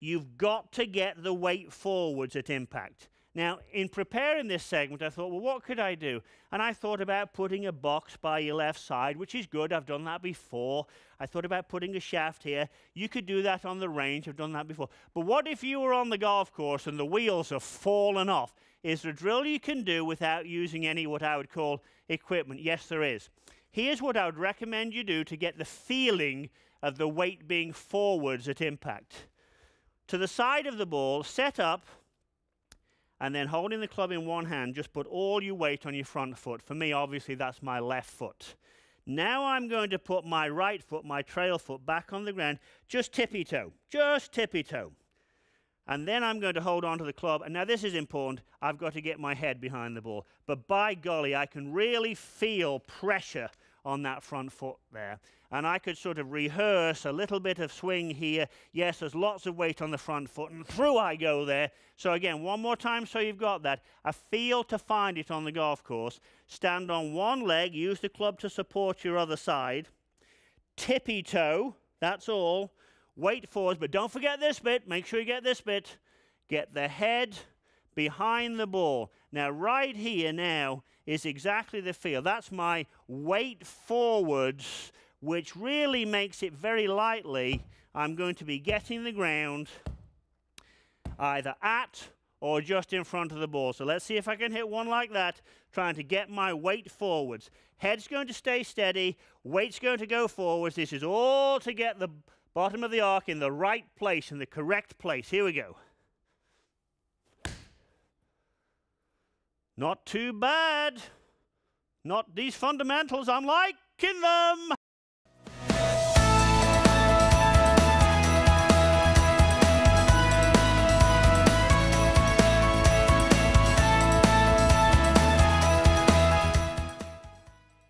you've got to get the weight forwards at impact. Now, in preparing this segment, I thought, well, what could I do? And I thought about putting a box by your left side, which is good. I've done that before. I thought about putting a shaft here. You could do that on the range. I've done that before. But what if you were on the golf course and the wheels have fallen off? Is there a drill you can do without using any what I would call equipment? Yes, there is. Here's what I would recommend you do to get the feeling of the weight being forwards at impact. To the side of the ball, set up and then holding the club in one hand, just put all your weight on your front foot. For me, obviously, that's my left foot. Now I'm going to put my right foot, my trail foot, back on the ground, just tippy toe, just tippy toe. And then I'm going to hold on to the club. And now this is important. I've got to get my head behind the ball. But by golly, I can really feel pressure on that front foot there. And I could sort of rehearse a little bit of swing here. Yes, there's lots of weight on the front foot, and through I go there. So again, one more time so you've got that. A feel to find it on the golf course. Stand on one leg, use the club to support your other side. Tippy toe, that's all. Weight forwards, but don't forget this bit. Make sure you get this bit. Get the head behind the ball. Now, right here now is exactly the feel. That's my weight forwards, which really makes it very lightly. I'm going to be getting the ground either at or just in front of the ball. So let's see if I can hit one like that, trying to get my weight forwards. Head's going to stay steady, weight's going to go forwards. This is all to get the bottom of the arc in the right place, in the correct place. Here we go. Not too bad. Not these fundamentals. I'm liking them.